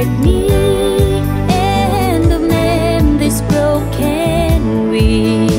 me and mend these broken wings.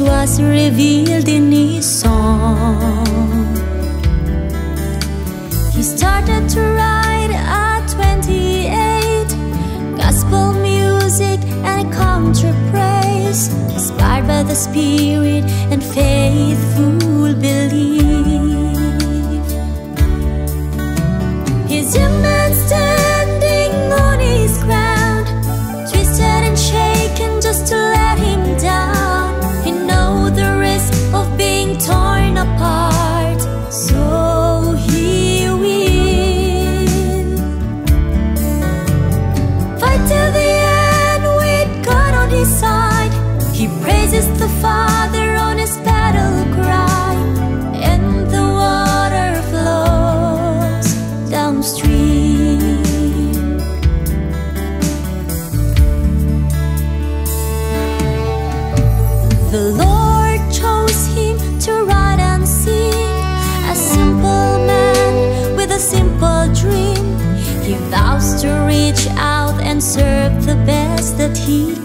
was revealed in his song. He started to write at 28, gospel music and country praise, inspired by the Spirit and faithful belief. 提。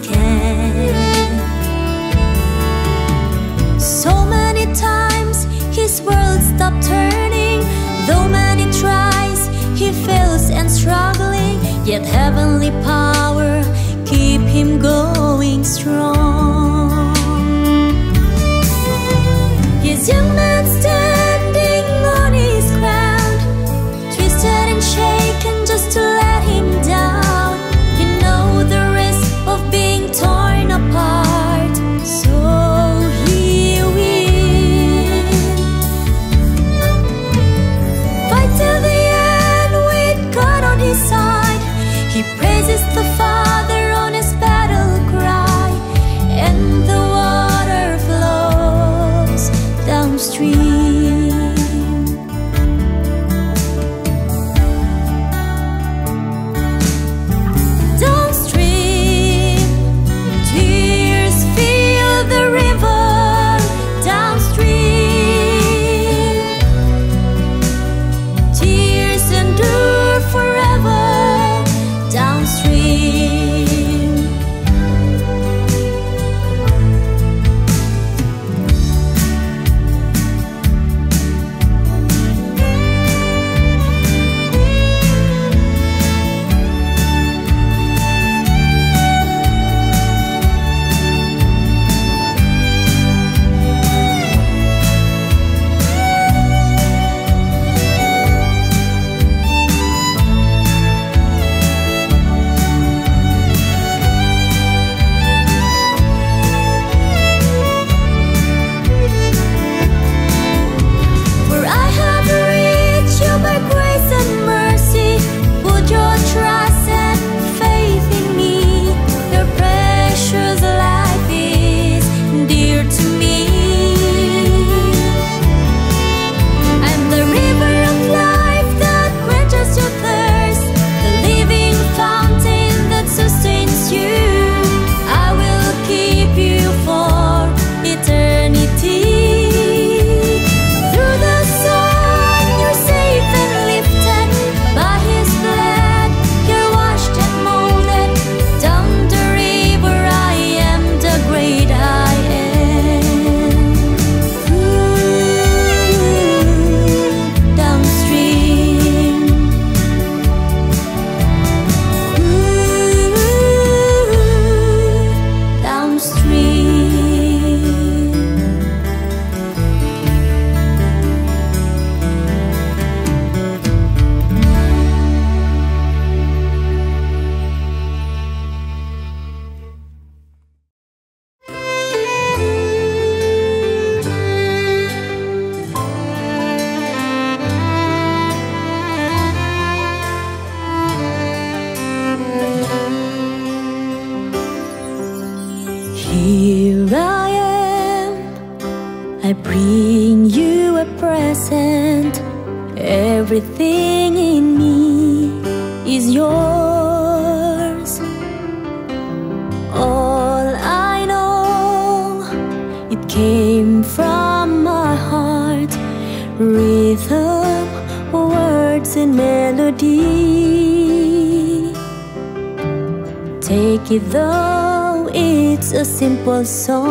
Simple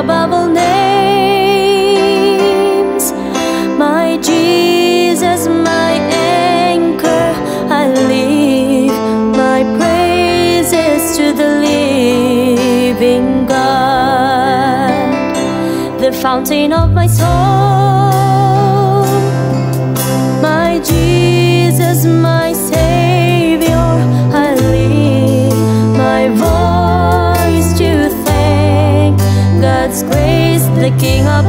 above all names. My Jesus, my anchor, I leave my praises to the living God, the fountain of my soul. My Jesus, my the king of